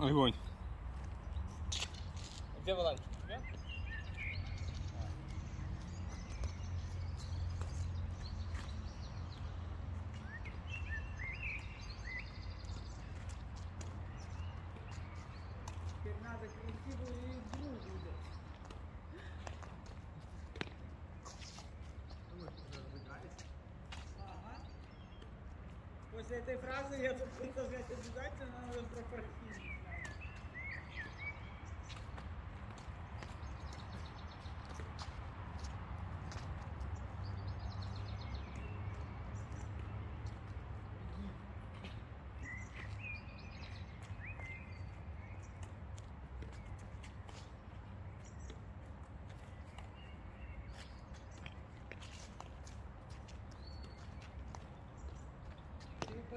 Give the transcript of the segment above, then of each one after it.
Огонь. Где. Ага. После этой фразы я тут обязательно надо про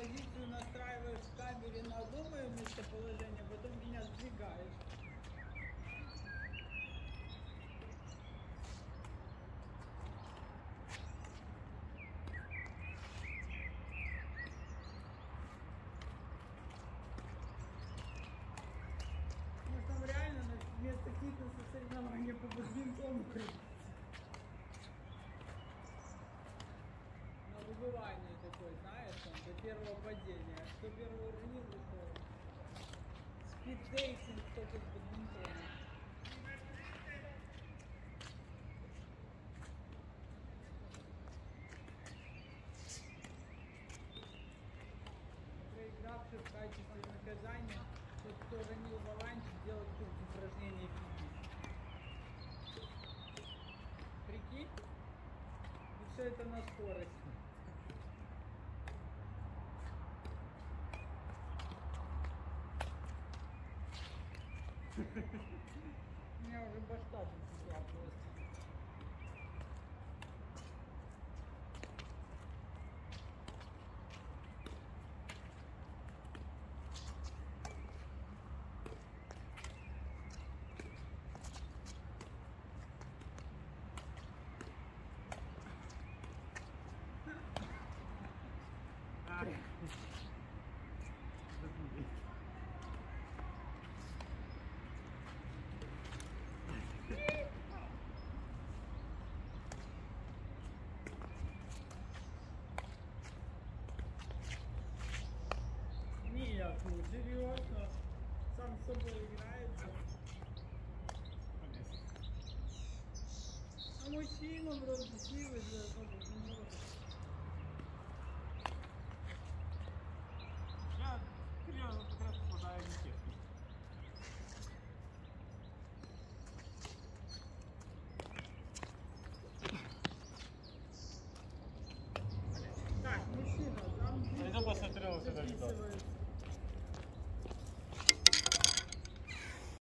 позицию настраиваешь в камере на одно местоположение, потом меня сдвигаешь. Вместо фитнеса соревнования по бадминтону падения. Кто первый уронил, то спиддейтинг только с бадминтона. Проигравший в качестве наказания, тот, кто уронил валанчик, делает курс упражнений фитнес. Прикинь? И все это на скорость. У меня уже башка Так, мужчина, там Пойду посмотрю вот это записывается.